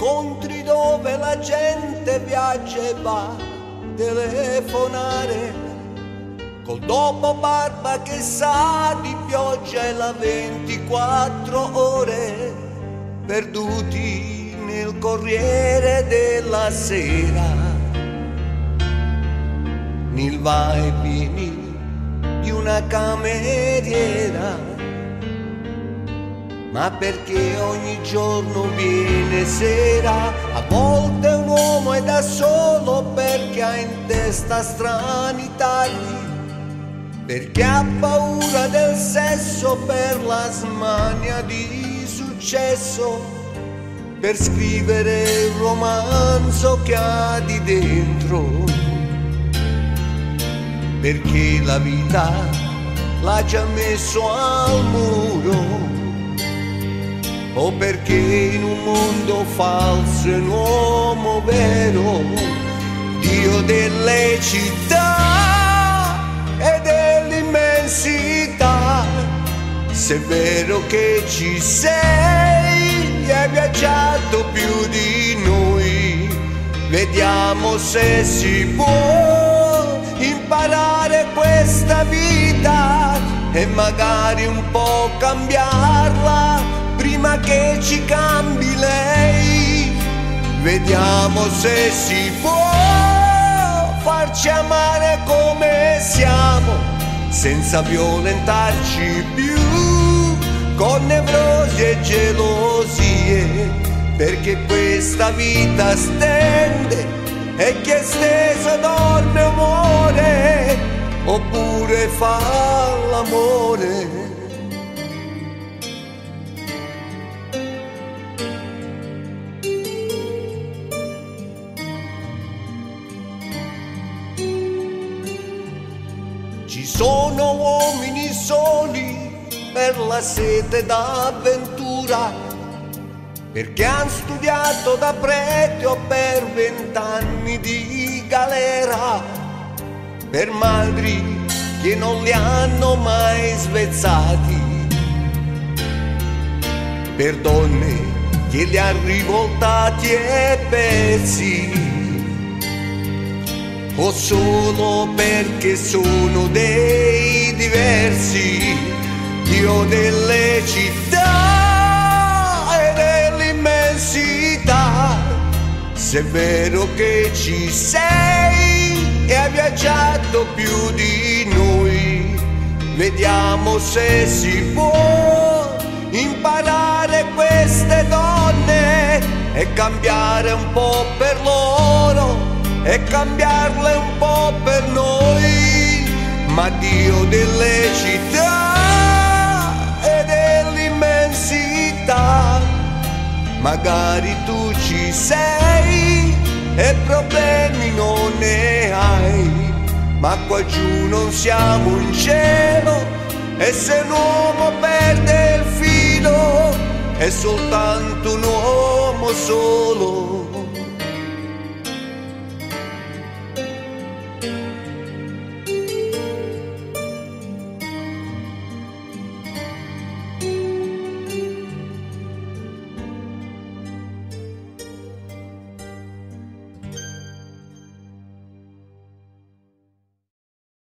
incontri dove la gente viaggia e va a telefonare. Col dopo barba che sa di pioggia e la 24 ore perduti nel corriere della sera. Nel va e vieni di una cameriera ma perché ogni giorno viene sera, a volte un uomo è da solo perché ha in testa strani tagli, perché ha paura del sesso per la smania di successo, per scrivere il romanzo che ha di dentro, perché la vita l'ha già messo al muro o perché in un mondo falso un uomo vero, Dio delle città e dell'immensità. Se è vero che ci sei hai viaggiato più di noi, vediamo se si può imparare questa vita e magari un po' cambiarla prima che ci cambi lei. Vediamo se si può farci amare come siamo, senza violentarci più, con nevrosi e gelosie, perché questa vita stende e chi è steso dorme o muore, oppure fa l'amore. Sono uomini soli per la sete d'avventura, perché han studiato da prete per vent'anni di galera, per madri che non li hanno mai svezzati, per donne che li han rivoltati e persi o solo perché sono dei diversi, Dio delle città e dell'immensità. Se è vero che ci sei e hai viaggiato più di noi, vediamo se si può imparare queste donne e cambiare un po' per loro e cambiarle un po' per noi, ma Dio delle città e dell'immensità, magari tu ci sei e problemi non ne hai, ma qua giù non siamo in cielo e se un uomo perde il filo è soltanto un uomo solo